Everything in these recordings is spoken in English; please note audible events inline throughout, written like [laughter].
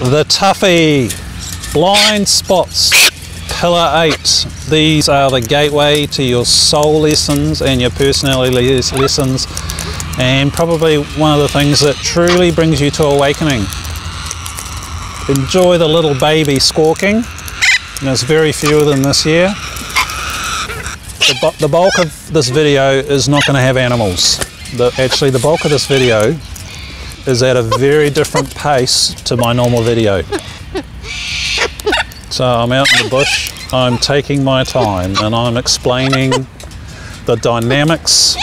The Tuffy Blind Spots Pillar 8. These are the gateway to your soul lessons and your personality lessons and probably one of the things that truly brings you to awakening. Enjoy the little baby squawking. There's very few of them this year. The, the bulk of this video is not going to have animals. The, actually, the bulk of this video is at a very different pace to my normal video. So I'm out in the bush, I'm taking my time and I'm explaining the dynamics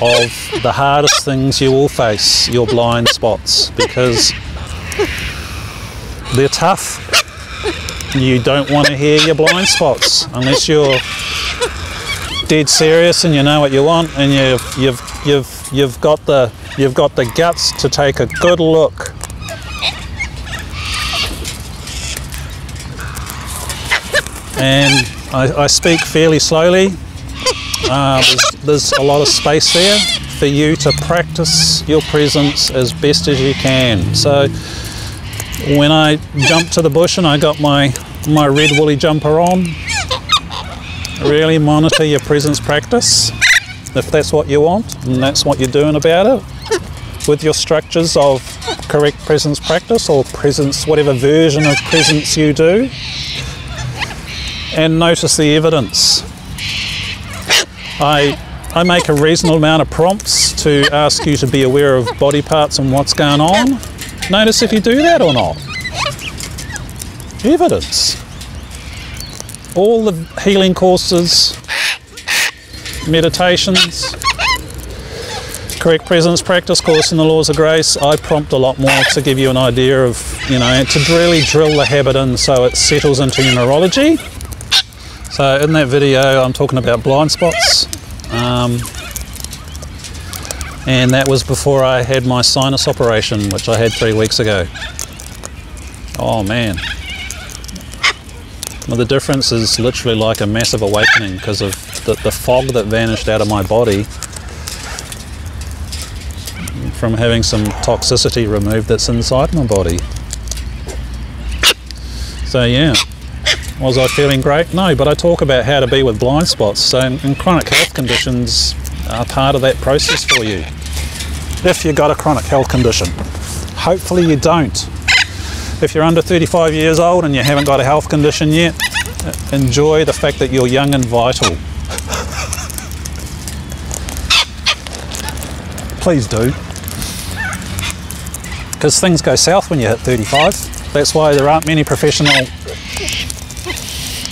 of the hardest things you will face, your blind spots, because they're tough. You don't want to hear your blind spots unless you're dead serious and you know what you want and you've you've you've you've got the you've got the guts to take a good look and I, I speak fairly slowly. Uh, there's, there's a lot of space there for you to practice your presence as best as you can. So when I jumped to the bush and I got my, my red woolly jumper on, really monitor your presence practice if that's what you want and that's what you're doing about it [laughs] with your structures of correct presence practice or presence, whatever version of presence you do and notice the evidence. I, I make a reasonable amount of prompts to ask you to be aware of body parts and what's going on. Notice if you do that or not. Evidence. All the healing courses, meditations, correct presence practice course in the laws of grace, I prompt a lot more to give you an idea of, you know, to really drill the habit in so it settles into your neurology so in that video I'm talking about blind spots um, and that was before I had my sinus operation which I had three weeks ago. Oh man. Well, the difference is literally like a massive awakening because of the, the fog that vanished out of my body from having some toxicity removed that's inside my body. So yeah. Was I feeling great? No, but I talk about how to be with blind spots. So, and chronic health conditions are part of that process for you. If you've got a chronic health condition, hopefully you don't. If you're under 35 years old and you haven't got a health condition yet, enjoy the fact that you're young and vital. Please do. Because things go south when you hit 35. That's why there aren't many professional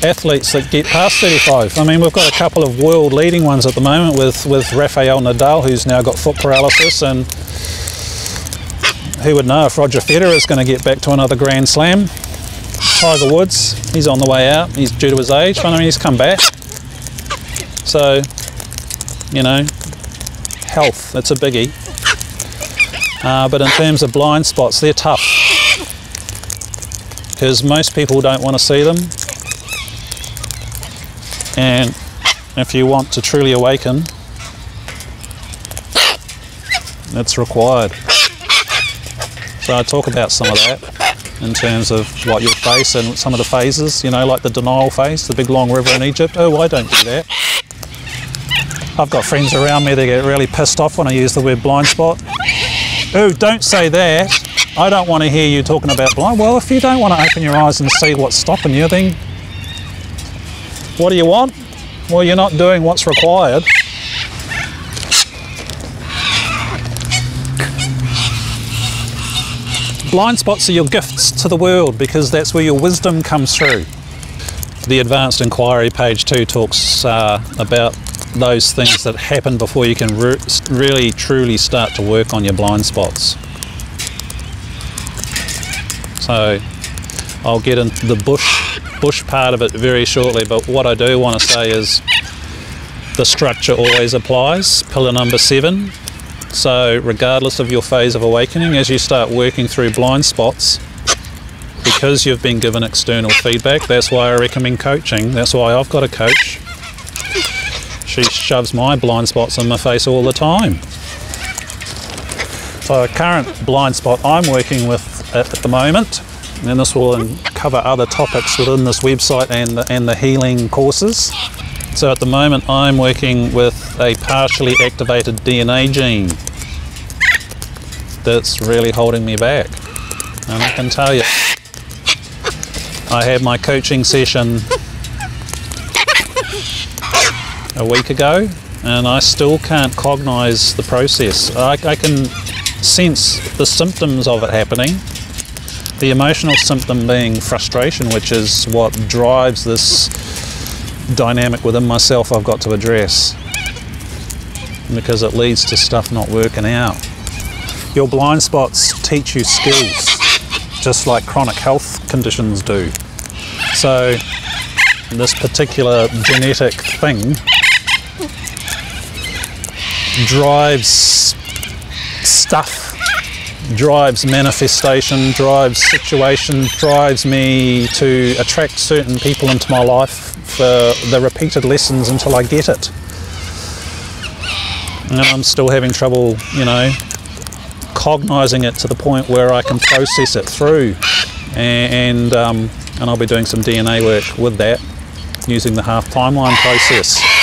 athletes that get past 35. I mean, we've got a couple of world leading ones at the moment with, with Rafael Nadal, who's now got foot paralysis, and who would know if Roger Federer is going to get back to another Grand Slam. Tiger Woods, he's on the way out. He's due to his age. I mean, he's come back. So, you know, health, that's a biggie. Uh, but in terms of blind spots, they're tough because most people don't want to see them and if you want to truly awaken, it's required. So I talk about some of that in terms of what you'll face and some of the phases, you know, like the denial phase, the big long river in Egypt. Oh, I don't do that. I've got friends around me that get really pissed off when I use the word blind spot. Oh, don't say that. I don't want to hear you talking about blind. Well, if you don't want to open your eyes and see what's stopping you, then what do you want? Well, you're not doing what's required. Blind spots are your gifts to the world because that's where your wisdom comes through. The Advanced Inquiry, page two, talks uh, about those things that happen before you can re really truly start to work on your blind spots. So I'll get into the bush bush part of it very shortly, but what I do want to say is the structure always applies, pillar number seven. So regardless of your phase of awakening, as you start working through blind spots, because you've been given external feedback, that's why I recommend coaching. That's why I've got a coach. She shoves my blind spots in my face all the time. So a current blind spot I'm working with at, at the moment, and this will cover other topics within this website and the, and the healing courses. So at the moment I'm working with a partially activated DNA gene that's really holding me back. And I can tell you, I had my coaching session a week ago and I still can't cognize the process. I, I can sense the symptoms of it happening. The emotional symptom being frustration, which is what drives this dynamic within myself I've got to address because it leads to stuff not working out. Your blind spots teach you skills, just like chronic health conditions do. So, this particular genetic thing drives stuff, drives manifestation, drives situation, drives me to attract certain people into my life for the repeated lessons until I get it. And I'm still having trouble, you know, cognizing it to the point where I can process it through. And, um, and I'll be doing some DNA work with that using the half timeline process.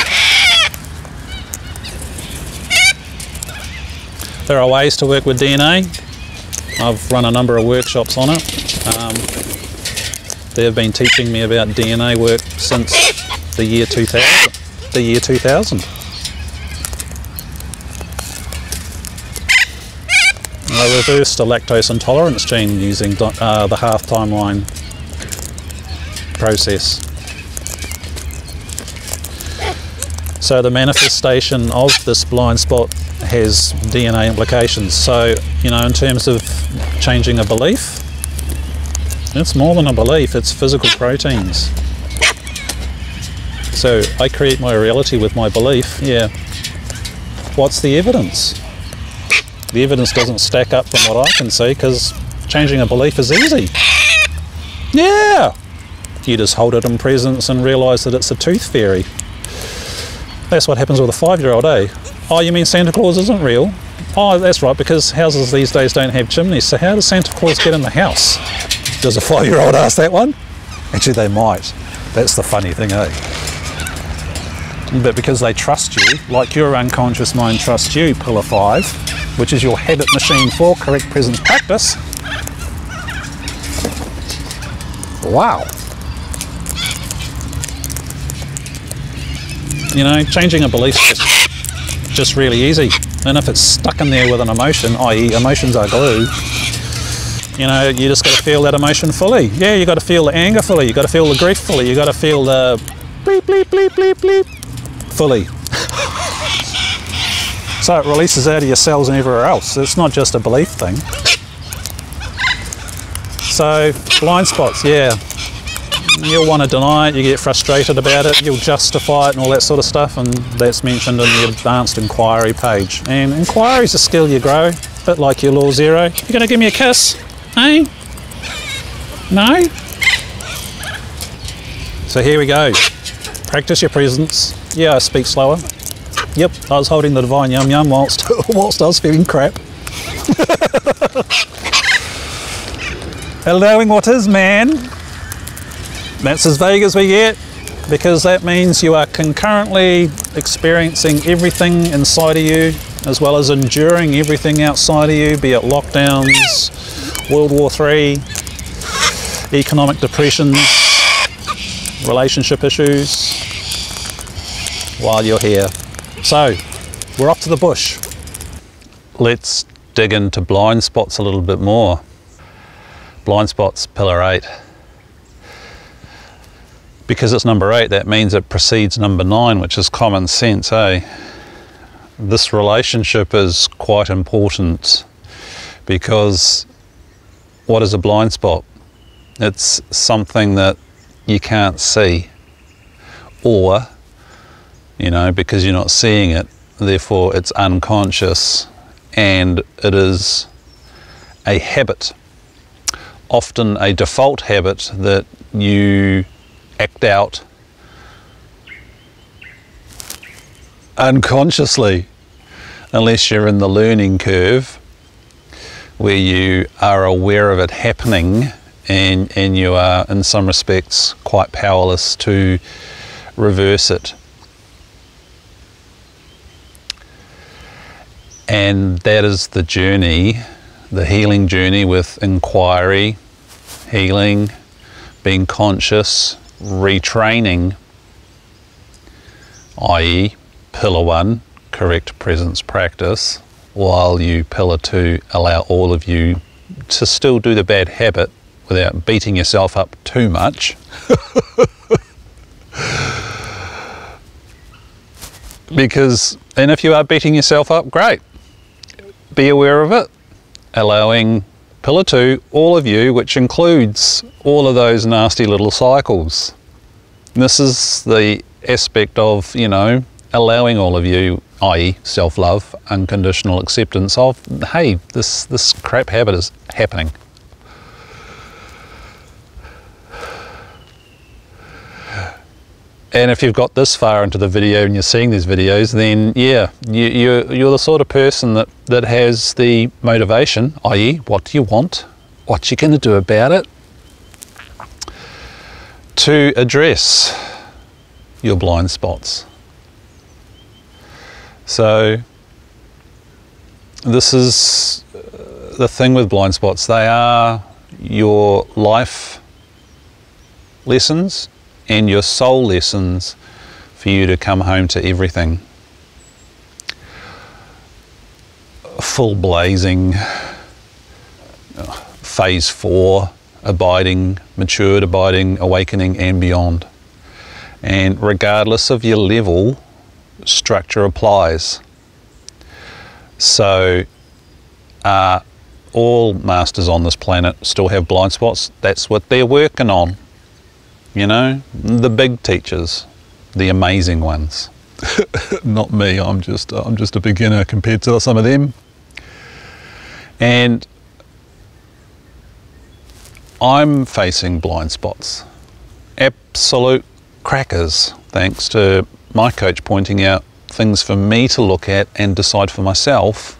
There are ways to work with DNA. I've run a number of workshops on it. Um, they've been teaching me about DNA work since the year 2000. The year 2000. I reversed a lactose intolerance gene using uh, the half timeline process. So the manifestation of this blind spot has DNA implications. So, you know, in terms of changing a belief, it's more than a belief, it's physical proteins. So I create my reality with my belief, yeah. What's the evidence? The evidence doesn't stack up from what I can see because changing a belief is easy. Yeah! You just hold it in presence and realise that it's a tooth fairy. That's what happens with a five year old, eh? Oh, you mean Santa Claus isn't real? Oh, that's right, because houses these days don't have chimneys. So how does Santa Claus get in the house? Does a five-year-old ask that one? Actually, they might. That's the funny thing, eh? But because they trust you, like your unconscious mind trusts you, pillar five, which is your habit machine for correct presence practice. Wow. You know, changing a belief system just really easy. And if it's stuck in there with an emotion, i.e. emotions are glue, you know, you just got to feel that emotion fully. Yeah, you got to feel the anger fully, you got to feel the grief fully, you got to feel the bleep, bleep, bleep, bleep, bleep fully. [laughs] so it releases out of your cells and everywhere else. It's not just a belief thing. So, blind spots, yeah, you'll want to deny it, you get frustrated about it, you'll justify it and all that sort of stuff, and that's mentioned in the advanced inquiry page. And inquiry is a skill you grow, a bit like your law zero. You're going to give me a kiss, eh? No? So here we go. Practice your presence. Yeah, I speak slower. Yep, I was holding the divine yum yum whilst, [laughs] whilst I was feeling crap. [laughs] Allowing what is, man. That's as vague as we get because that means you are concurrently experiencing everything inside of you as well as enduring everything outside of you, be it lockdowns, World War III, economic depressions, relationship issues, while you're here. So, we're off to the bush. Let's dig into blind spots a little bit more. Blind spots, pillar eight because it's number eight, that means it precedes number nine, which is common sense, eh? This relationship is quite important because what is a blind spot? It's something that you can't see, or, you know, because you're not seeing it, therefore it's unconscious and it is a habit, often a default habit that you act out unconsciously unless you're in the learning curve where you are aware of it happening and, and you are, in some respects, quite powerless to reverse it. And that is the journey, the healing journey with inquiry, healing, being conscious, retraining, i.e., pillar one, correct presence practice, while you pillar two allow all of you to still do the bad habit without beating yourself up too much. [laughs] because, and if you are beating yourself up, great. Be aware of it, allowing pillar two, all of you, which includes all of those nasty little cycles. This is the aspect of, you know, allowing all of you, i.e., self love, unconditional acceptance of, hey, this, this crap habit is happening. And if you've got this far into the video and you're seeing these videos, then yeah, you, you're, you're the sort of person that, that has the motivation, i.e., what do you want? What you going to do about it? To address your blind spots. So, this is uh, the thing with blind spots. They are your life lessons and your soul lessons for you to come home to everything. Full blazing, phase four, abiding, matured, abiding, awakening, and beyond. And regardless of your level, structure applies. So, uh, all masters on this planet still have blind spots. That's what they're working on. You know, the big teachers, the amazing ones. [laughs] Not me. I'm just uh, I'm just a beginner compared to some of them. And I'm facing blind spots. Absolute crackers, thanks to my coach pointing out things for me to look at and decide for myself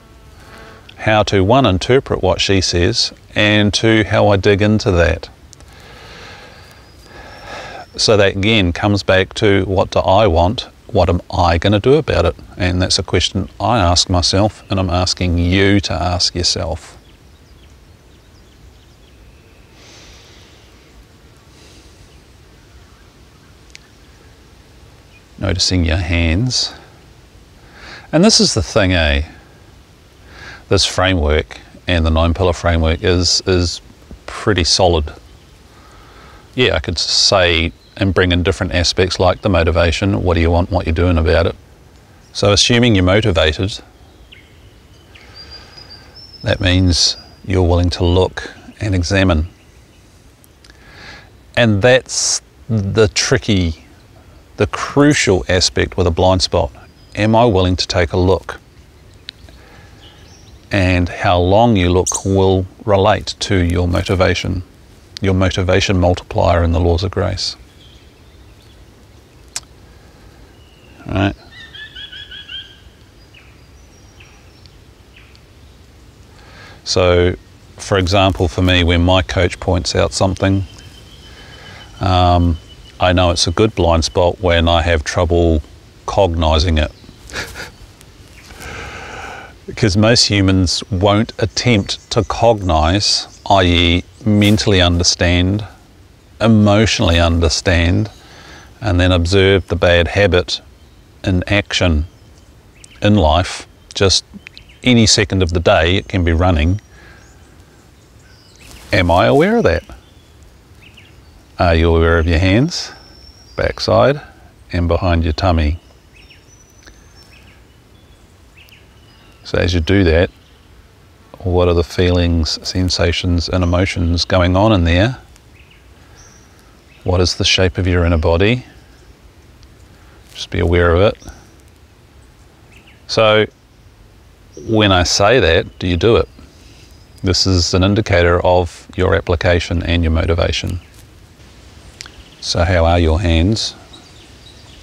how to one interpret what she says and two how I dig into that. So that again comes back to what do I want? What am I going to do about it? And that's a question I ask myself, and I'm asking you to ask yourself. Noticing your hands. And this is the thing, eh? This framework and the nine pillar framework is is pretty solid. Yeah, I could say and bring in different aspects like the motivation, what do you want, what you're doing about it. So assuming you're motivated, that means you're willing to look and examine. And that's the tricky, the crucial aspect with a blind spot. Am I willing to take a look? And how long you look will relate to your motivation, your motivation multiplier in the laws of grace. Right? So, for example, for me, when my coach points out something, um, I know it's a good blind spot when I have trouble cognizing it. [laughs] because most humans won't attempt to cognize, i.e., mentally understand, emotionally understand, and then observe the bad habit in action in life, just any second of the day it can be running. Am I aware of that? Are you aware of your hands, backside, and behind your tummy? So as you do that, what are the feelings, sensations, and emotions going on in there? What is the shape of your inner body? Just be aware of it. So, when I say that, do you do it? This is an indicator of your application and your motivation. So, how are your hands?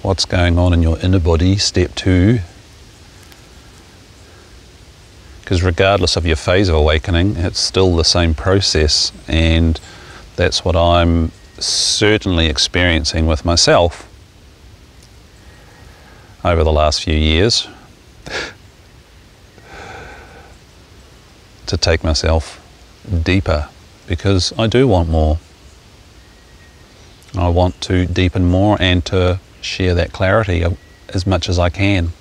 What's going on in your inner body? Step two. Because regardless of your phase of awakening, it's still the same process, and that's what I'm certainly experiencing with myself over the last few years to take myself deeper because I do want more. I want to deepen more and to share that clarity as much as I can.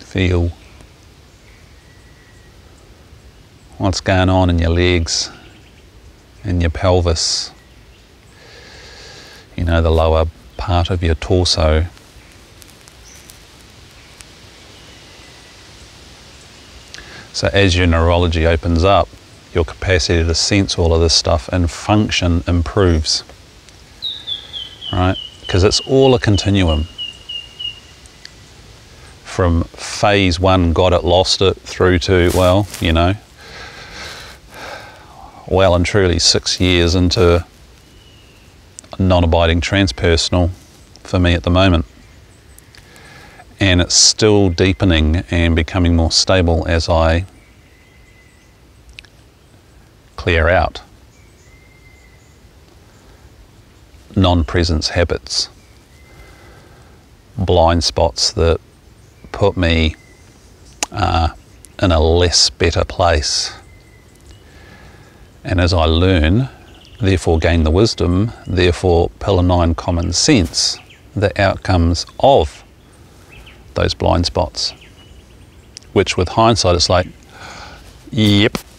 Feel what's going on in your legs, in your pelvis, you know, the lower part of your torso. So as your neurology opens up, your capacity to sense all of this stuff and function improves, right? Because it's all a continuum. From phase one, got it, lost it, through to, well, you know, well and truly six years into non-abiding transpersonal for me at the moment. And it's still deepening and becoming more stable as I clear out non-presence habits blind spots that put me uh, in a less better place and as I learn, therefore gain the wisdom, therefore pillar nine common sense, the outcomes of those blind spots. Which with hindsight it's like, yep. [laughs]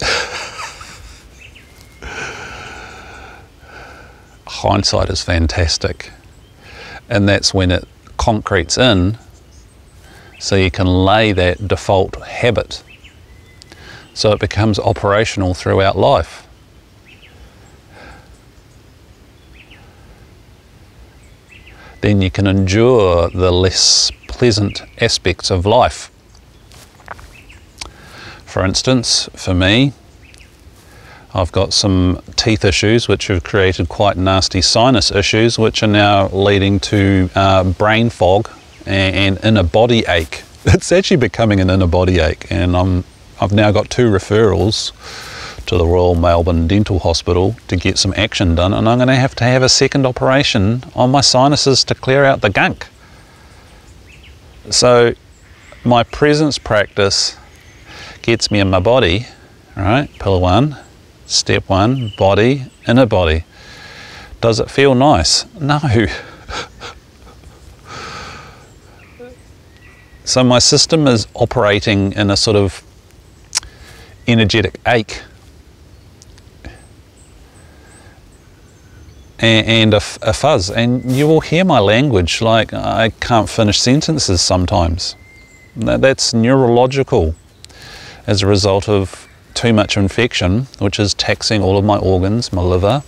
hindsight is fantastic. And that's when it concretes in so you can lay that default habit so it becomes operational throughout life. Then you can endure the less pleasant aspects of life. For instance, for me, I've got some teeth issues which have created quite nasty sinus issues, which are now leading to uh, brain fog and, and inner body ache. [laughs] It's actually becoming an inner body ache, and I'm, I've now got two referrals to the Royal Melbourne Dental Hospital to get some action done, and I'm going to have to have a second operation on my sinuses to clear out the gunk. So, my presence practice gets me in my body, right? Pillar one, step one, body, inner body. Does it feel nice? No. [laughs] so, my system is operating in a sort of energetic ache and, a, a fuzz. And you will hear my language like I can't finish sentences sometimes. That's neurological as a result of too much infection, which is taxing all of my organs, my liver,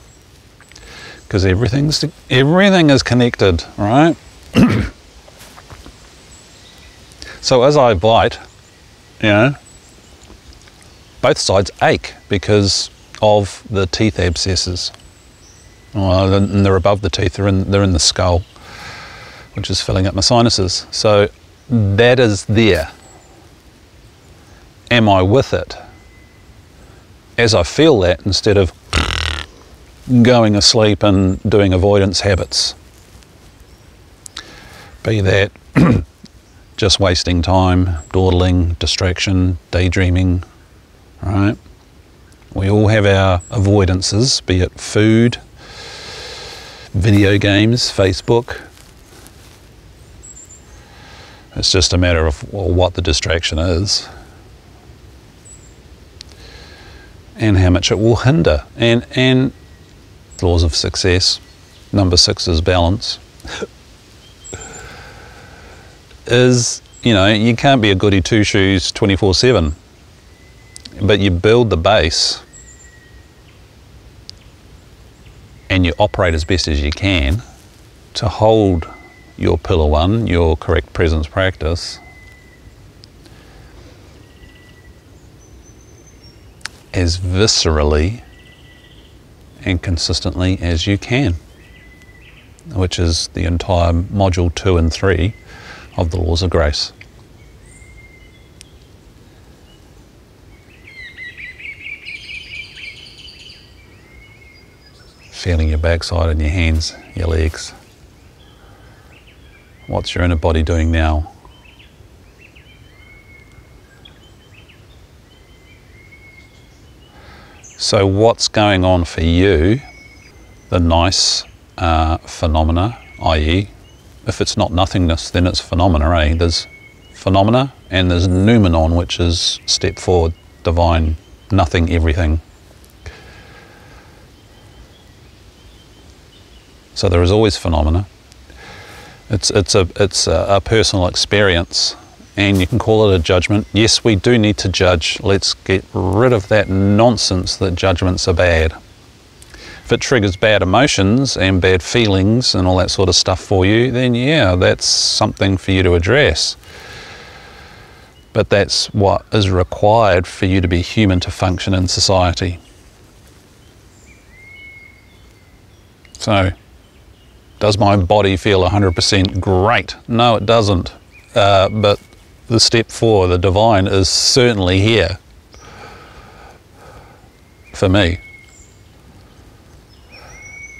because everything's everything is connected, right? [coughs] so as I bite, you know, both sides ache because of the teeth abscesses. Well, and they're above the teeth, they're in, they're in the skull, which is filling up my sinuses. So that is there. Am I with it? As I feel that, instead of going asleep and doing avoidance habits, be that [clears throat] just wasting time, dawdling, distraction, daydreaming, right? We all have our avoidances, be it food, video games, Facebook. It's just a matter of what the distraction is and how much it will hinder. And, and laws of success, number six is balance, is, you know, you can't be a goody two shoes 24 7, but you build the base and you operate as best as you can to hold your pillar one, your correct presence practice, as viscerally and consistently as you can. which is the entire module two and three of the laws of grace. Feeling your backside and your hands, your legs. What's your inner body doing now? So, what's going on for you? The nice uh, phenomena, i.e., if it's not nothingness, then it's phenomena, eh? There's phenomena and there's noumenon, which is step forward, divine, nothing, everything. So there is always phenomena. It's, it's, a, it's a, a personal experience and you can call it a judgment. Yes, we do need to judge. Let's get rid of that nonsense that judgments are bad. If it triggers bad emotions and bad feelings and all that sort of stuff for you, then yeah, that's something for you to address. But that's what is required for you to be human to function in society. So, does my body feel 100% great? No, it doesn't. Uh, but the step four, the divine, is certainly here for me.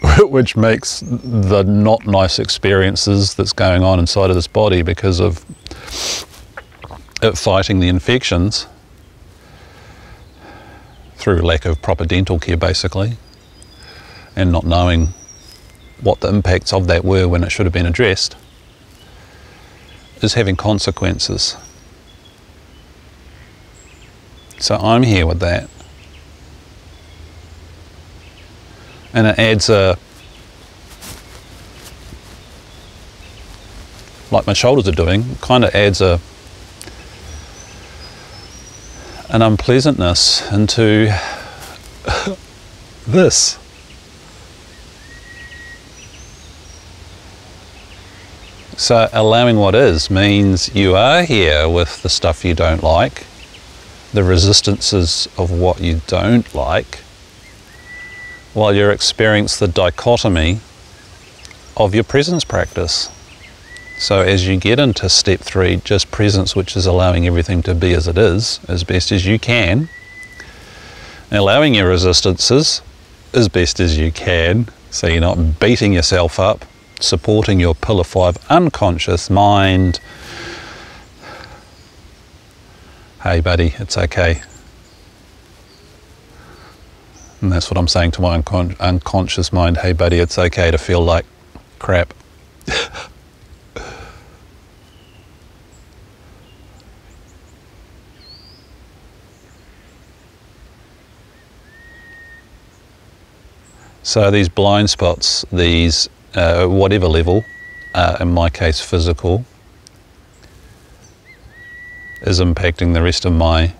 [laughs] Which makes the not nice experiences that's going on inside of this body because of it fighting the infections through lack of proper dental care, basically, and not knowing what the impacts of that were when it should have been addressed is having consequences. So I'm here with that. And it adds a, like my shoulders are doing, kind of adds a, an unpleasantness into [laughs] this. So allowing what is means you are here with the stuff you don't like, the resistances of what you don't like, while you're experience the dichotomy of your presence practice. So as you get into step three, just presence, which is allowing everything to be as it is, as best as you can, allowing your resistances as best as you can, so you're not beating yourself up supporting your pillar five unconscious mind. Hey, buddy, it's okay. And that's what I'm saying to my uncon- unconscious mind. Hey, buddy, it's okay to feel like crap. so these blind spots, these uh, whatever level, uh, in my case physical, is impacting the rest of my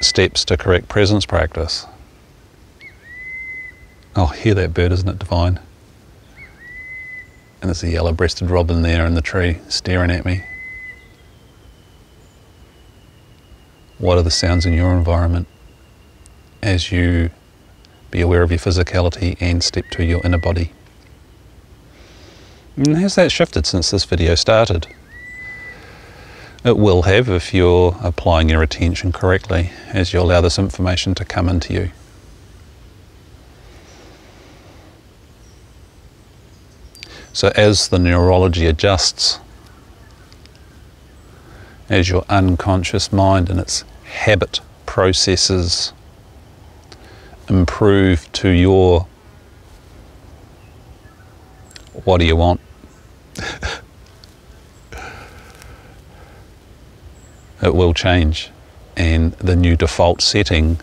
steps to correct presence practice. Oh, hear that bird, isn't it divine? And there's a yellow breasted robin there in the tree staring at me. What are the sounds in your environment as you be aware of your physicality and step to your inner body. And has that shifted since this video started? It will have if you're applying your attention correctly as you allow this information to come into you. So as the neurology adjusts, as your unconscious mind and its habit processes improve to your what do you want? it will change and the new default setting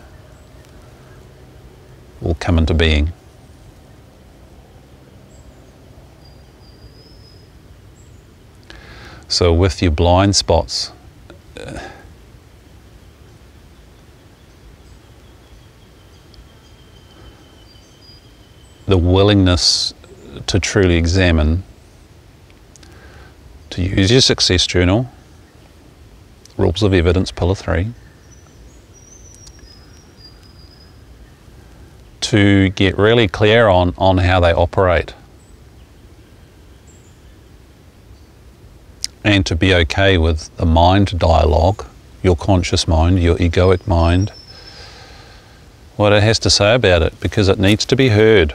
will come into being. So, with your blind spots, uh, the willingness to truly examine, to use your success journal, rules of evidence, pillar three, to get really clear on, on how they operate. And to be okay with the mind dialogue, your conscious mind, your egoic mind, what it has to say about it, because it needs to be heard.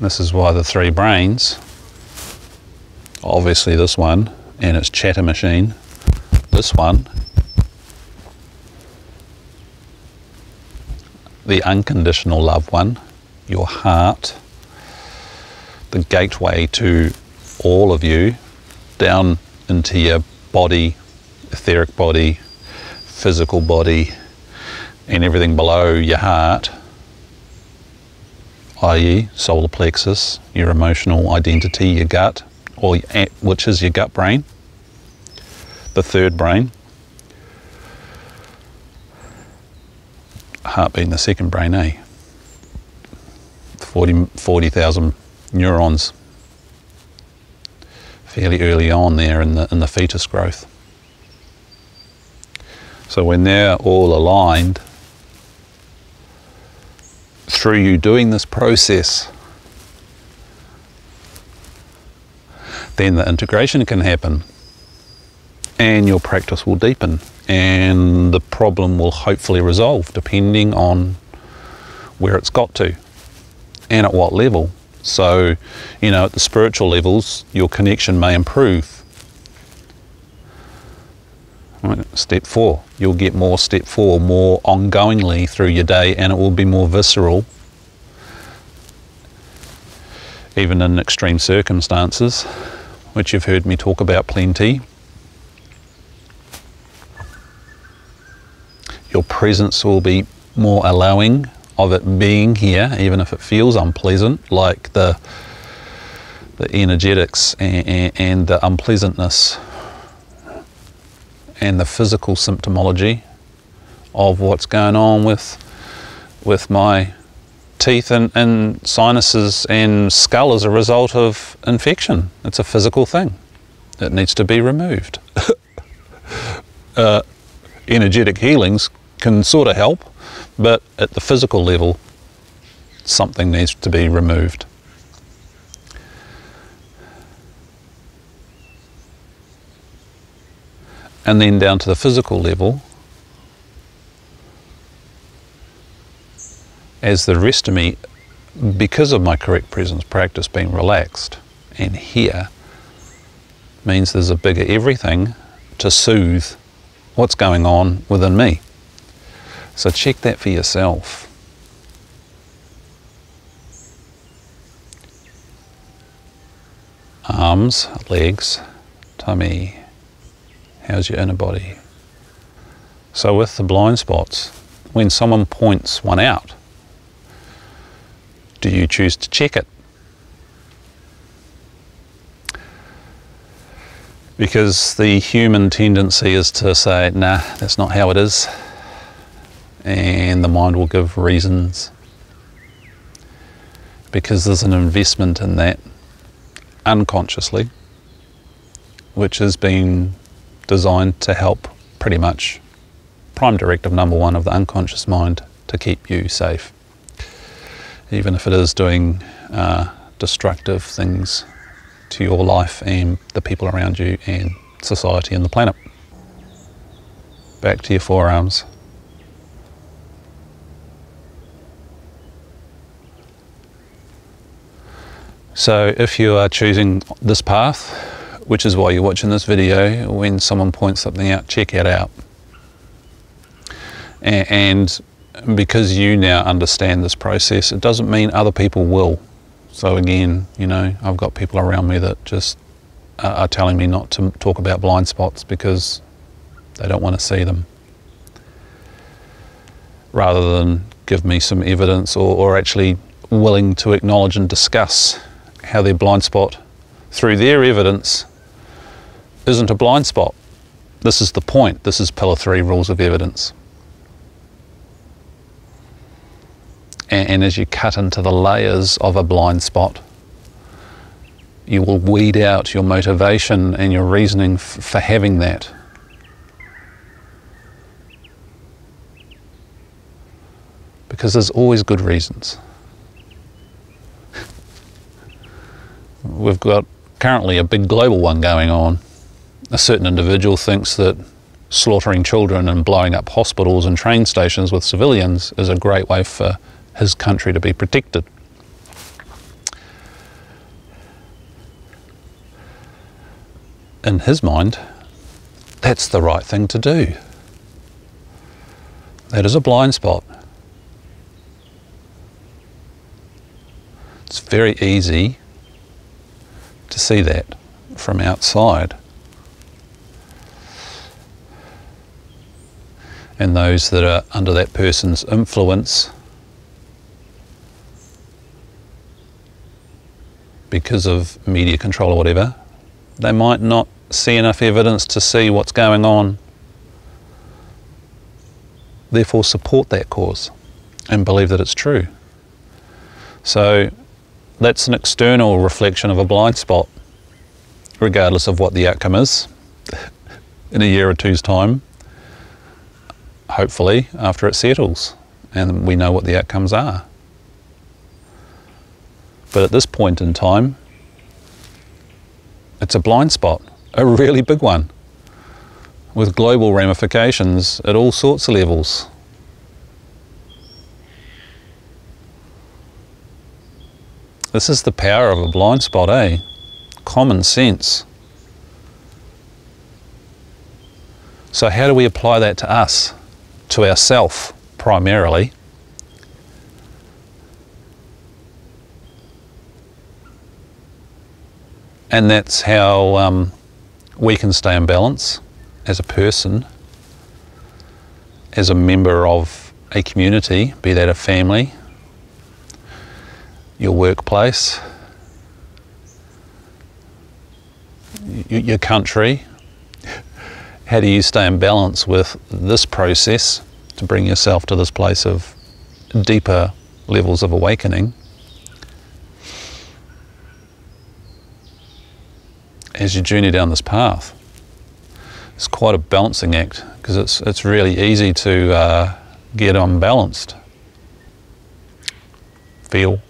This is why the three brains, obviously this one and its chatter machine, this one, the unconditional love one, your heart, the gateway to all of you down into your body, etheric body, physical body, and everything below your heart, i.e., solar plexus, your emotional identity, your gut, or which is your gut brain, the third brain, heart being the second brain, eh? 40,000 40, neurons fairly early on there in the, in the fetus growth. So when they're all aligned, through you doing this process, then the integration can happen and your practice will deepen and the problem will hopefully resolve depending on where it's got to and at what level. So, you know, at the spiritual levels, your connection may improve. Step four, you'll get more step four, more ongoingly through your day, and it will be more visceral, even in extreme circumstances, which you've heard me talk about plenty. Your presence will be more allowing of it being here, even if it feels unpleasant, like the the energetics and, and, and the unpleasantness and the physical symptomology of what's going on with with my teeth and, and sinuses and skull as a result of infection. It's a physical thing. It needs to be removed. [laughs] uh, energetic healings can sort of help, but at the physical level, something needs to be removed. And then down to the physical level, as the rest of me, because of my correct presence practice being relaxed and here, means there's a bigger everything to soothe what's going on within me. So check that for yourself. Arms, legs, tummy. How's your inner body? So with the blind spots, when someone points one out, do you choose to check it? Because the human tendency is to say, nah, that's not how it is and the mind will give reasons because there's an investment in that unconsciously which has been designed to help pretty much prime directive number one of the unconscious mind to keep you safe. Even if it is doing uh, destructive things to your life and the people around you and society and the planet. Back to your forearms. So if you are choosing this path, which is why you're watching this video, when someone points something out, check it out. And because you now understand this process, it doesn't mean other people will. So again, you know, I've got people around me that just are telling me not to talk about blind spots because they don't want to see them. Rather than give me some evidence or, or actually willing to acknowledge and discuss how their blind spot, through their evidence, isn't a blind spot. This is the point. This is Pillar 3 rules of evidence. And, and as you cut into the layers of a blind spot, you will weed out your motivation and your reasoning for having that. because there's always good reasons. [laughs] We've got currently a big global one going on. A certain individual thinks that slaughtering children and blowing up hospitals and train stations with civilians is a great way for his country to be protected. In his mind, that's the right thing to do. That is a blind spot. It's very easy to see that from outside. And those that are under that person's influence because of media control or whatever, they might not see enough evidence to see what's going on. Therefore, support that cause and believe that it's true. So, that's an external reflection of a blind spot, regardless of what the outcome is [laughs] in a year or two's time. Hopefully, after it settles and we know what the outcomes are. But at this point in time, it's a blind spot, a really big one, with global ramifications at all sorts of levels. This is the power of a blind spot, eh? Common sense. So, how do we apply that to us, to ourself primarily? And that's how um, we can stay in balance as a person, as a member of a community, be that a family, your workplace, your country. How do you stay in balance with this process to bring yourself to this place of deeper levels of awakening? As you journey down this path, it's quite a balancing act because it's, it's really easy to uh, get unbalanced. Feel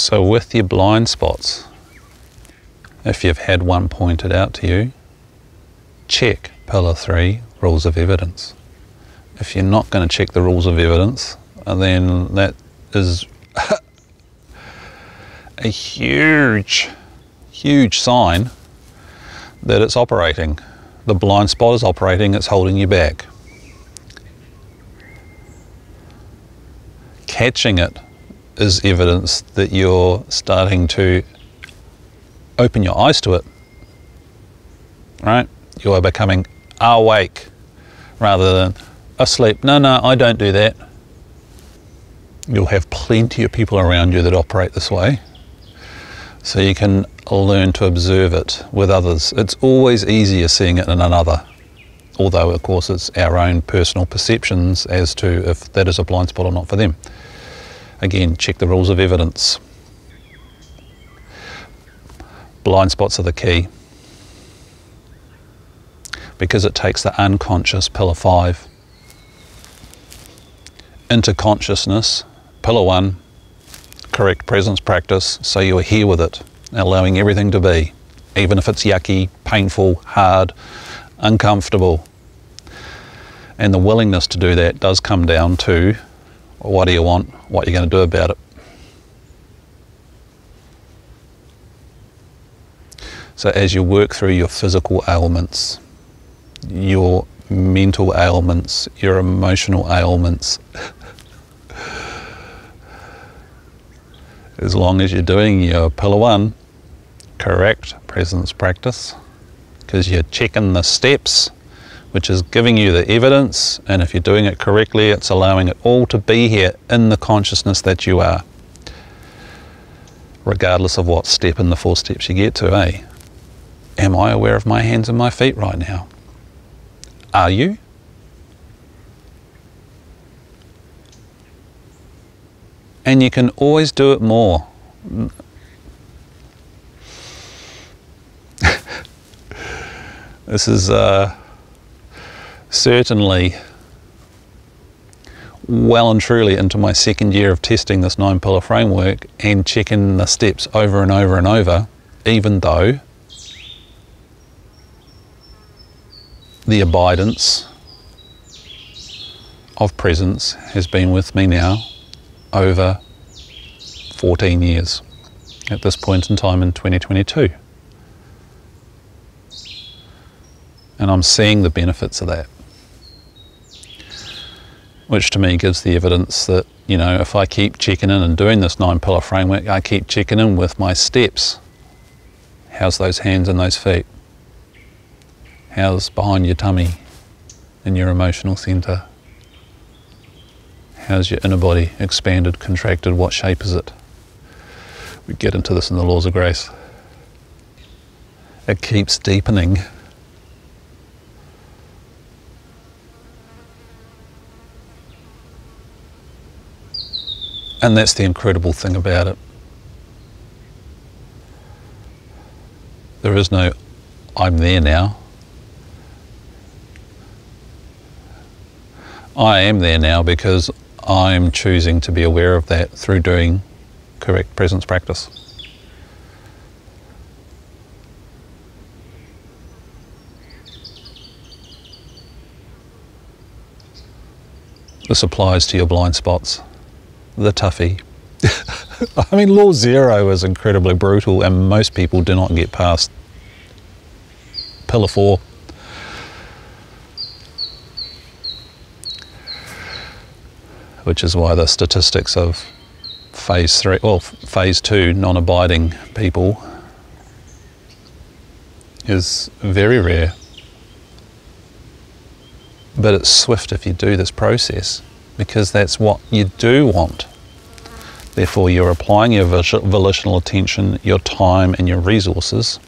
So, with your blind spots, if you've had one pointed out to you, check Pillar 3 rules of evidence. If you're not going to check the rules of evidence, then that is [laughs] a huge, huge sign that it's operating. The blind spot is operating, it's holding you back. Catching it is evidence that you're starting to open your eyes to it. Right? You are becoming awake rather than asleep. No, no, I don't do that. You'll have plenty of people around you that operate this way. So you can learn to observe it with others. It's always easier seeing it in another, although, of course, it's our own personal perceptions as to if that is a blind spot or not for them. Again, check the rules of evidence. Blind spots are the key because it takes the unconscious, pillar five, into consciousness, pillar one, correct presence practice, so you're here with it, allowing everything to be, even if it's yucky, painful, hard, uncomfortable. And the willingness to do that does come down to what do you want, what are you're going to do about it. So as you work through your physical ailments, your mental ailments, your emotional ailments, as long as you're doing your pillar one, correct presence practice, because you're checking the steps which is giving you the evidence, and if you're doing it correctly, it's allowing it all to be here in the consciousness that you are, regardless of what step in the four steps you get to, eh? Am I aware of my hands and my feet right now? Are you? And you can always do it more. [laughs] This is uh, certainly well and truly into my second year of testing this nine pillar framework and checking the steps over and over and over, even though the abidance of presence has been with me now over 14 years at this point in time in 2022. And I'm seeing the benefits of that which to me gives the evidence that, you know, if I keep checking in and doing this nine pillar framework, I keep checking in with my steps. How's those hands and those feet? How's behind your tummy in your emotional center? How's your inner body expanded, contracted? What shape is it? We get into this in the laws of grace. It keeps deepening And that's the incredible thing about it. There is no, I'm there now. I am there now because I'm choosing to be aware of that through doing correct presence practice. This applies to your blind spots the toughie. [laughs] I mean, Law Zero is incredibly brutal, and most people do not get past Pillar 4. Which is why the statistics of phase 3, well, phase 2 non abiding people is very rare. But it's swift if you do this process because that's what you do want. Therefore, you're applying your volitional attention, your time, and your resources.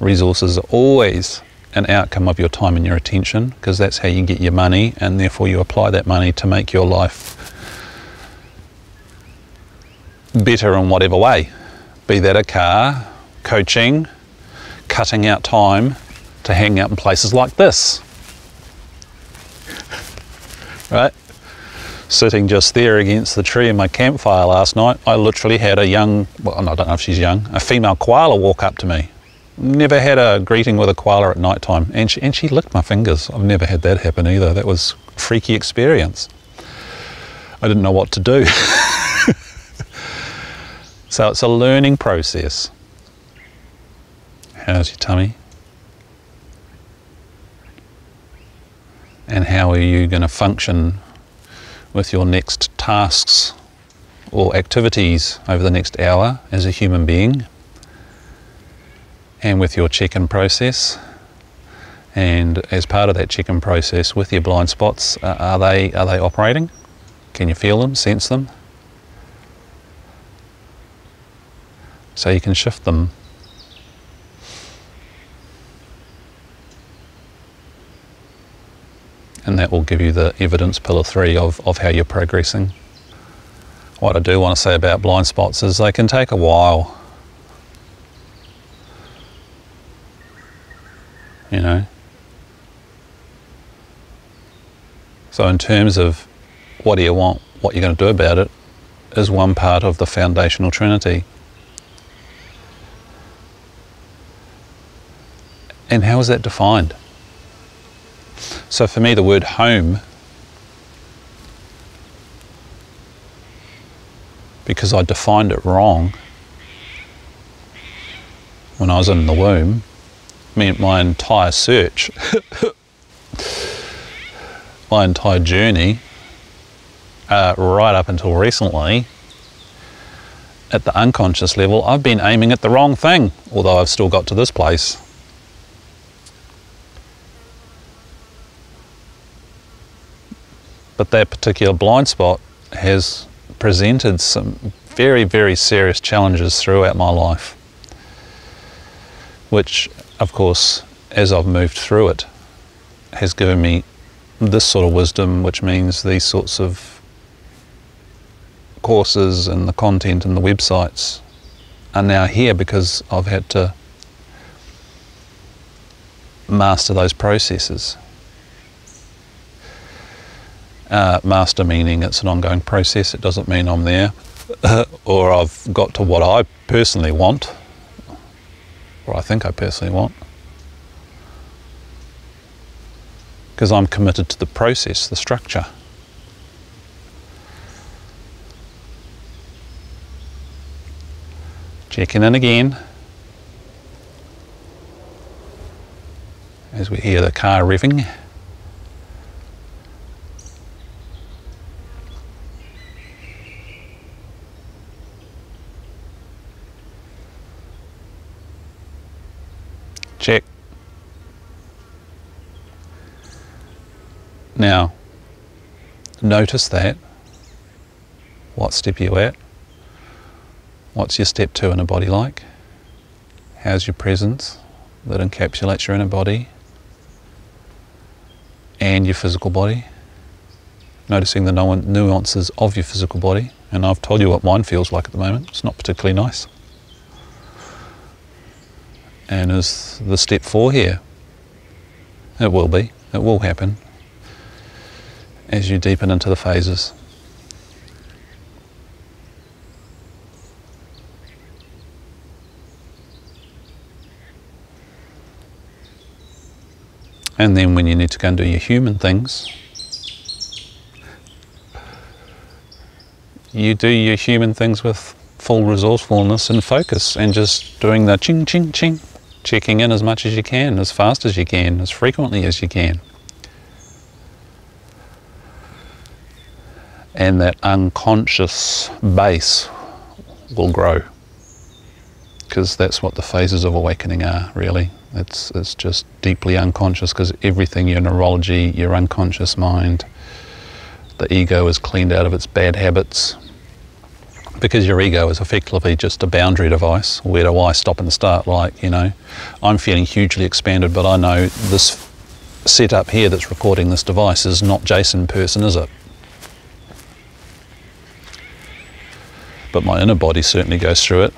Resources are always an outcome of your time and your attention because that's how you get your money, and therefore, you apply that money to make your life better in whatever way. Be that a car, coaching, cutting out time to hang out in places like this. right? Sitting just there against the tree in my campfire last night, I literally had a young, well, I don't know if she's young, a female koala walk up to me. Never had a greeting with a koala at night time, and she, and she licked my fingers. I've never had that happen either. That was a freaky experience. I didn't know what to do. [laughs] so it's a learning process. How's your tummy? And how are you going to function with your next tasks or activities over the next hour as a human being and with your check-in process. And as part of that check-in process with your blind spots uh, are they are they operating? Can you feel them sense them? So you can shift them and that will give you the evidence pillar three of, of how you're progressing. What I do want to say about blind spots is they can take a while. You know? So in terms of what do you want, what you're going to do about it, is one part of the foundational trinity. And how is that defined? So for me, the word home, because I defined it wrong when I was in the womb, meant my entire search, [laughs] my entire journey, uh, right up until recently, at the unconscious level, I've been aiming at the wrong thing, although I've still got to this place. But that particular blind spot has presented some very, very serious challenges throughout my life, which, of course, as I've moved through it, has given me this sort of wisdom, which means these sorts of courses and the content and the websites are now here because I've had to master those processes. Uh, master meaning it's an ongoing process, it doesn't mean I'm there [laughs] or I've got to what I personally want, or I think I personally want. Because I'm committed to the process, the structure. Checking in again. As we hear the car revving. Check. Now, notice that. What step are you at? What's your step two inner body like? How's your presence that encapsulates your inner body and your physical body? Noticing the nuances of your physical body. And I've told you what mine feels like at the moment. It's not particularly nice. And is the step four here? It will be. It will happen as you deepen into the phases. And then when you need to go and do your human things, you do your human things with full resourcefulness and focus and just doing the ching ching ching, checking in as much as you can, as fast as you can, as frequently as you can. And that unconscious base will grow because that's what the phases of awakening are really. It's, it's just deeply unconscious because everything, your neurology, your unconscious mind, the ego is cleaned out of its bad habits because your ego is effectively just a boundary device. Where do I stop and start? Like, you know, I'm feeling hugely expanded, but I know this setup here that's recording this device is not Jason person, is it? But my inner body certainly goes through it.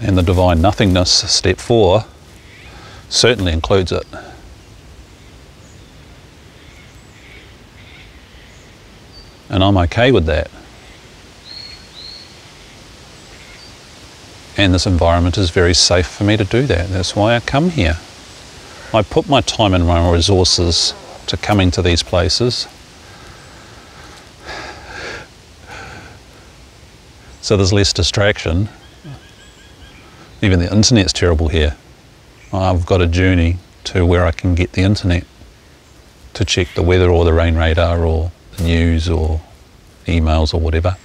And the divine nothingness, step four, certainly includes it. And I'm okay with that. And this environment is very safe for me to do that. That's why I come here. I put my time and my resources to coming to these places. So there's less distraction. Even the internet's terrible here. I've got a journey to where I can get the internet to check the weather or the rain radar or the news or emails or whatever.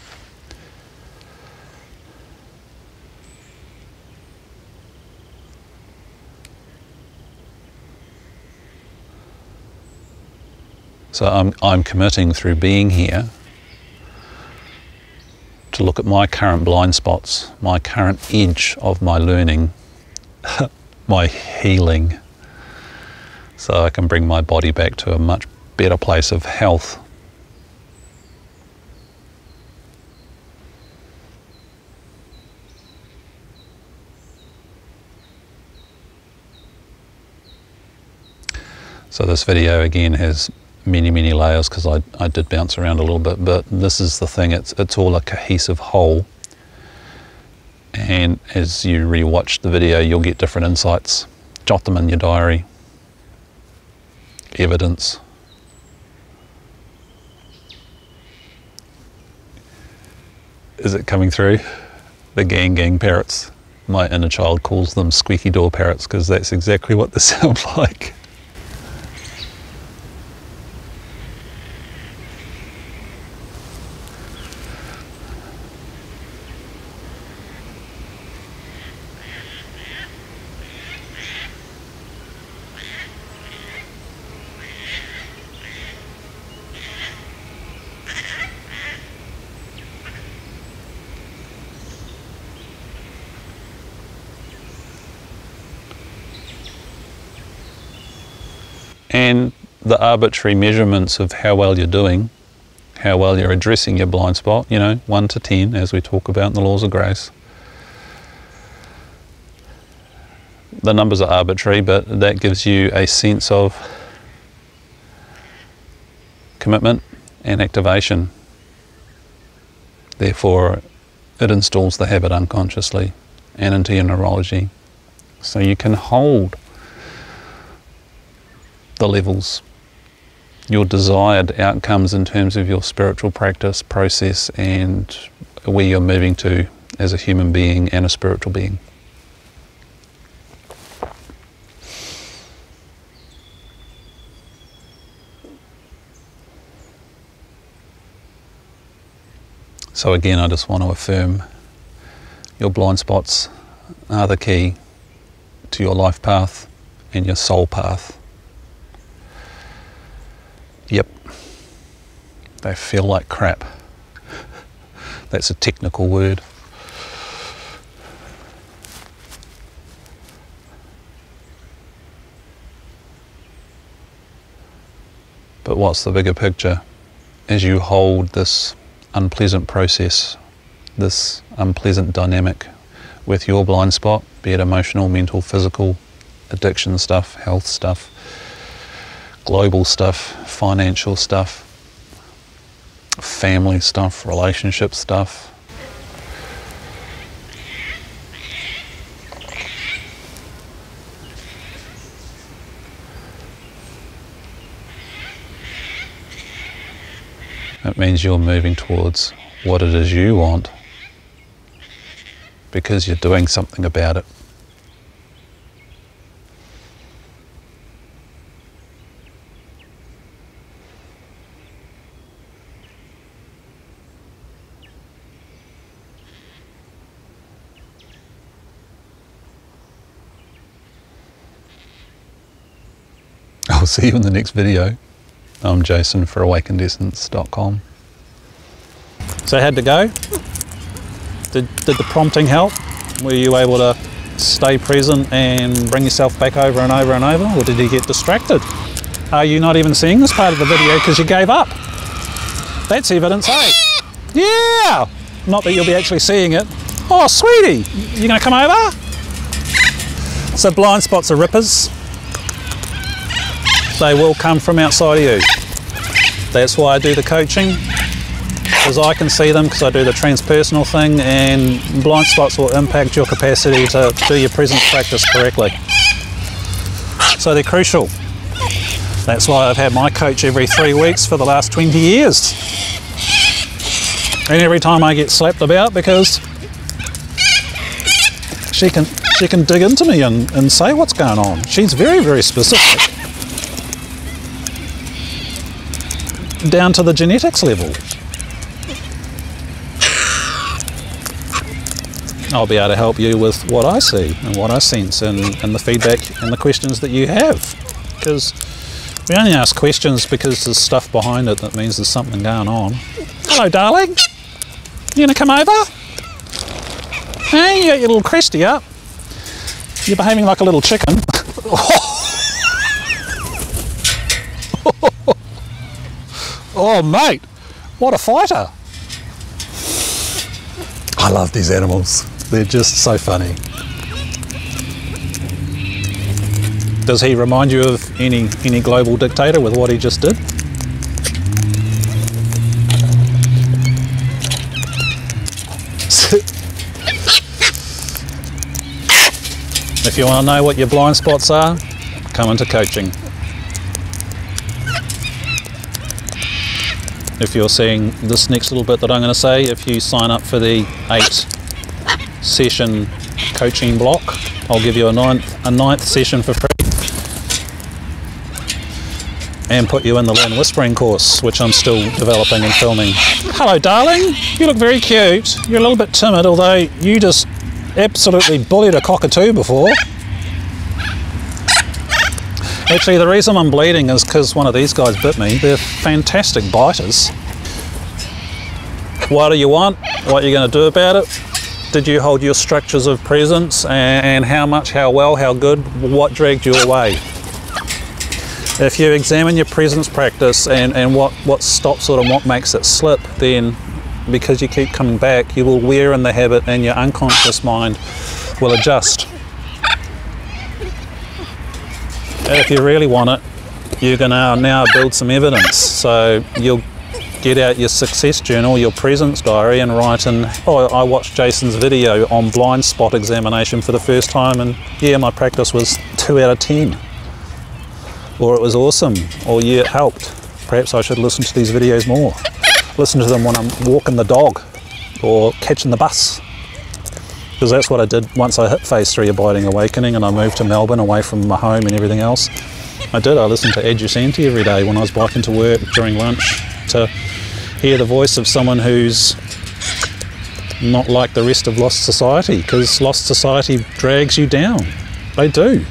So I'm, I'm committing through being here to look at my current blind spots, my current edge of my learning [laughs] my healing so I can bring my body back to a much better place of health. So this video again has many, many layers because I, I did bounce around a little bit, but this is the thing, it's, it's all a cohesive whole and as you rewatch the video you'll get different insights. Jot them in your diary. Evidence. Is it coming through? The gang gang parrots. My inner child calls them squeaky door parrots because that's exactly what they [laughs] sound like. And the arbitrary measurements of how well you're doing, how well you're addressing your blind spot, you know, 1 to 10, as we talk about in the laws of grace. the numbers are arbitrary, but that gives you a sense of commitment and activation. Therefore, it installs the habit unconsciously and into your neurology. So you can hold the levels, your desired outcomes in terms of your spiritual practice process and where you're moving to as a human being and a spiritual being. So, again, I just want to affirm your blind spots are the key to your life path and your soul path. Yep, they feel like crap. That's a technical word. But what's the bigger picture? As you hold this unpleasant process, this unpleasant dynamic with your blind spot, be it emotional, mental, physical, addiction stuff, health stuff, global stuff, financial stuff, family stuff, relationship stuff. It means you're moving towards what it is you want because you're doing something about it. I'll see you in the next video. I'm Jason for awakenedessence.com. So how'd it go? Did, did the prompting help? Were you able to stay present and bring yourself back over and over and over, or did you get distracted? Are you not even seeing this part of the video because you gave up? That's evidence, eh? Yeah! Not that you'll be actually seeing it. Oh, sweetie, you gonna come over? So blind spots are rippers. They will come from outside of you. That's why I do the coaching, because I can see them because I do the transpersonal thing and blind spots will impact your capacity to do your presence practice correctly. So they're crucial. That's why I've had my coach every three weeks for the last 20 years. And every time I get slapped about because she can she can dig into me and, and say what's going on. She's very, very specific. Down to the genetics level. I'll be able to help you with what I see and what I sense and, and the feedback and the questions that you have. Because we only ask questions because there's stuff behind it that means there's something going on. Hello, darling. You gonna come over? Hey, you got your little cresty up. You're behaving like a little chicken. [laughs] Oh, mate, what a fighter. I love these animals. They're just so funny. Does he remind you of any, any global dictator with what he just did? [laughs] if you want to know what your blind spots are, come into coaching. If you're seeing this next little bit that I'm going to say, if you sign up for the eight session coaching block, I'll give you a ninth, a ninth session for free and put you in the Learn Whispering course, which I'm still developing and filming. Hello, darling. You look very cute. You're a little bit timid, although you just absolutely bullied a cockatoo before. Actually, the reason I'm bleeding is because one of these guys bit me. They're fantastic biters. What do you want? What are you going to do about it? Did you hold your structures of presence and how much, how well, how good, what dragged you away? If you examine your presence practice and, and what, what stops it and what makes it slip, then because you keep coming back, you will wear in the habit and your unconscious mind will adjust. If you really want it, you can now, now build some evidence. So you'll get out your success journal, your presence diary, and write in. Oh, I watched Jason's video on blind spot examination for the first time, and yeah, my practice was two out of ten. Or it was awesome, or yeah, it helped. Perhaps I should listen to these videos more. Listen to them when I'm walking the dog or catching the bus. Because that's what I did once I hit phase three abiding awakening and I moved to Melbourne away from my home and everything else. I did, I listened to Adyashanti every day when I was biking to work during lunch to hear the voice of someone who's not like the rest of Lost Society because Lost Society drags you down. They do.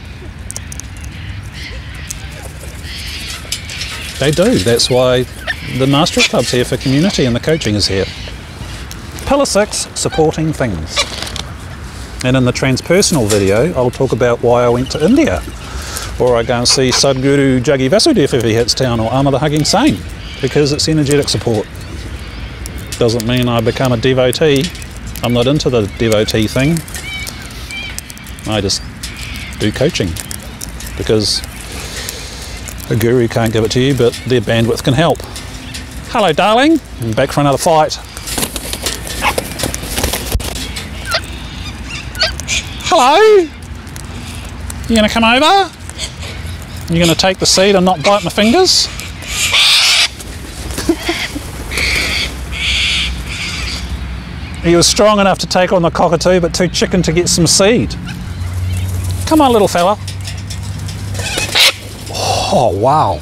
They do. That's why the Mastery Club's here for community and the coaching is here. Pillar 6, supporting things. And in the transpersonal video, I'll talk about why I went to India. Or I go and see Sadhguru Jaggi Vasudev if he hits town, or Amma the Hugging Saint, because it's energetic support. Doesn't mean I become a devotee. I'm not into the devotee thing. I just do coaching because a guru can't give it to you, but their bandwidth can help. Hello, darling. I'm back for another fight. Hello. You gonna come over? You gonna take the seat and not bite my fingers? he was strong enough to take on the cockatoo, but too chicken to get some seed. Come on, little fella. Oh, wow.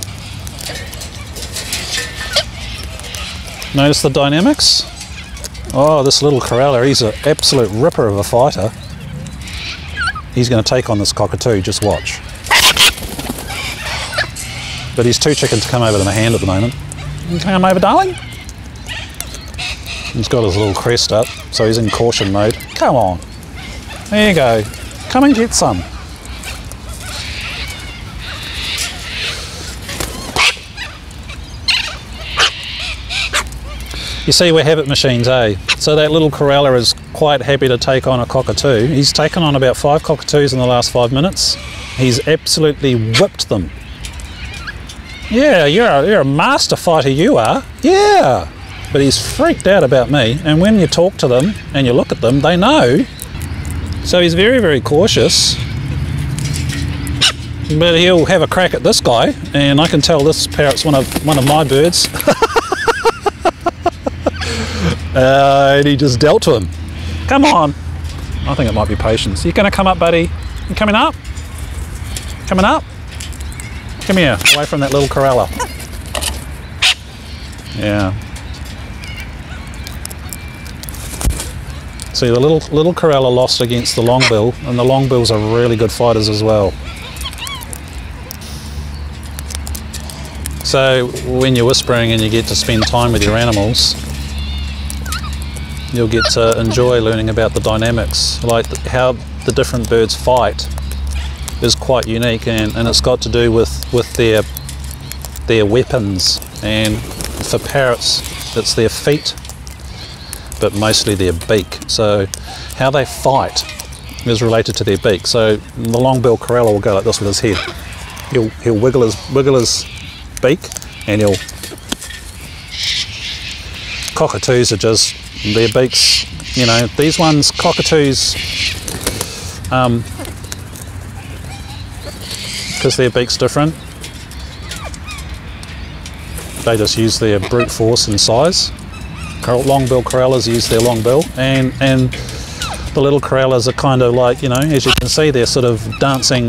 Notice the dynamics? Oh, this little corella, he's an absolute ripper of a fighter. He's going to take on this cockatoo, just watch. But he's too chicken to come over to my hand at the moment. Come over, darling? He's got his little crest up, so he's in caution mode. Come on. There you go. Come and get some. You see, we're habit machines, eh? So that little Corella is quite happy to take on a cockatoo. He's taken on about five cockatoos in the last five minutes. He's absolutely whipped them. Yeah, you're a, you're a master fighter, you are. Yeah but he's freaked out about me. And when you talk to them and you look at them, they know. So he's very, very cautious. But he'll have a crack at this guy, and I can tell this parrot's one of one of my birds. [laughs] uh, and he just dealt to him. Come on. I think it might be patience. You're gonna come up, buddy? You coming up? Coming up? Come here, away from that little corella. Yeah. See, the little little Corella lost against the Longbill, and the Longbills are really good fighters as well. So when you're whispering and you get to spend time with your animals, you'll get to enjoy learning about the dynamics, like how the different birds fight is quite unique, and, and it's got to do with with their their weapons. And for parrots, it's their feet but mostly their beak. So how they fight is related to their beak. So the long-billed corella will go like this with his head. He'll, he'll wiggle, his, wiggle his beak and he'll... Cockatoos are just, their beaks, you know, these ones, cockatoos, um, because their beak's different, they just use their brute force and size long bill corellas use their long bill, and and the little corellas are kind of like you know, as you can see, they're sort of dancing,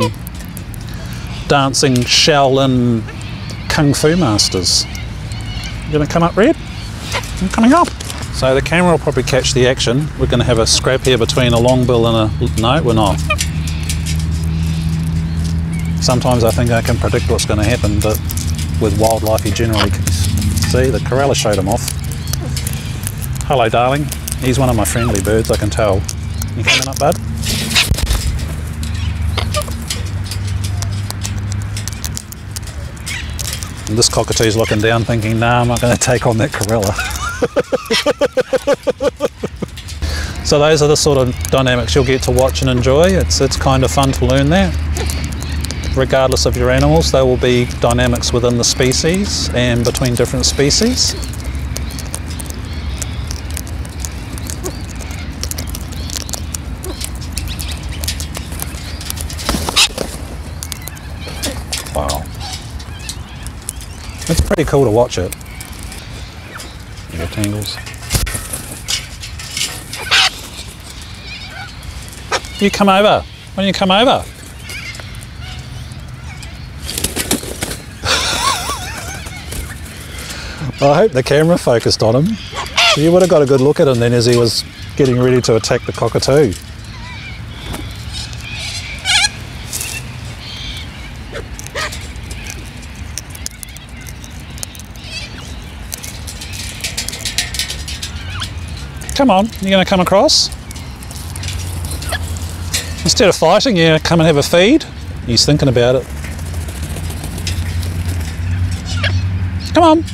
dancing Shaolin kung fu masters. You gonna come up, Red? I'm coming up. So the camera will probably catch the action. We're going to have a scrap here between a long bill and a no, we're not. Sometimes I think I can predict what's going to happen, but with wildlife you generally see the corella showed him off. Hello, darling. He's one of my friendly birds, I can tell. You coming up, bud? And this cockatoo's looking down thinking, nah, I'm not going to take on that corella. [laughs] so those are the sort of dynamics you'll get to watch and enjoy. It's, it's kind of fun to learn that. regardless of your animals. There will be dynamics within the species and between different species. Wow. It's pretty cool to watch it. The tangles. You come over. Why don't you come over? [laughs] I hope the camera focused on him. You would have got a good look at him then as he was getting ready to attack the cockatoo. Come on, you're going to come across? Instead of fighting, yeah, come and have a feed. He's thinking about it. Come on. Do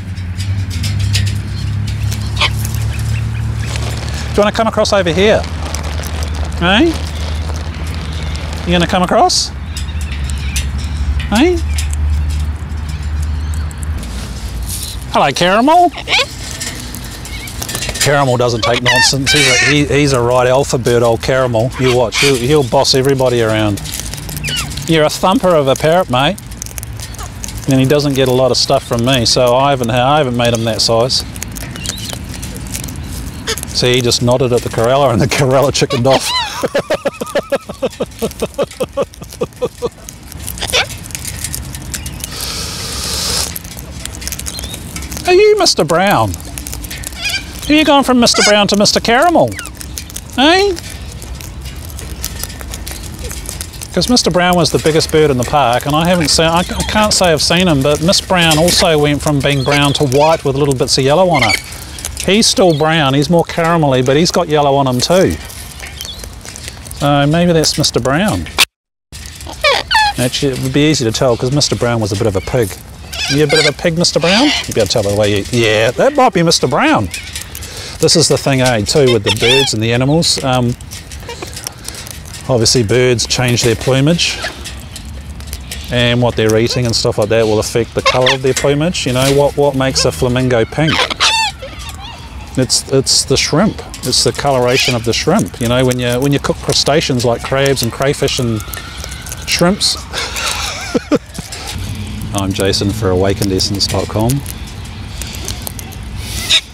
you want to come across over here? Hey? You going to come across? Hey? Hello, Caramel. Caramel doesn't take nonsense. He's a, he, he's a right alpha bird, old Caramel. You watch, he'll, he'll boss everybody around. You're a thumper of a parrot, mate. And he doesn't get a lot of stuff from me, so I haven't, I haven't made him that size. See, he just nodded at the Corella and the Corella chickened off. [laughs] Are you Mr. Brown? Have you going from Mr. Brown to Mr. Caramel? Eh? Because Mr. Brown was the biggest bird in the park, and I haven't seen, I can't say I've seen him, but Miss Brown also went from being brown to white with little bits of yellow on her. He's still brown, he's more caramelly, but he's got yellow on him too. So maybe that's Mr. Brown. Actually, it would be easy to tell because Mr. Brown was a bit of a pig. You a bit of a pig, Mr. Brown? You'd be able to tell by the way you... Yeah, that might be Mr. Brown. This is the thing, eh, too, with the birds and the animals. Um, obviously, birds change their plumage and what they're eating and stuff like that will affect the colour of their plumage. You know, what, what makes a flamingo pink? It's, it's the shrimp. It's the coloration of the shrimp. You know, when you, when you cook crustaceans like crabs and crayfish and shrimps. [laughs] I'm Jason for awakenedessence.com.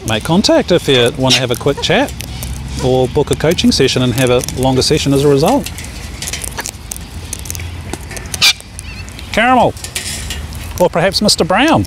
Make contact if you want to have a quick chat or book a coaching session and have a longer session as a result. Caramel, or perhaps Mr. Brown.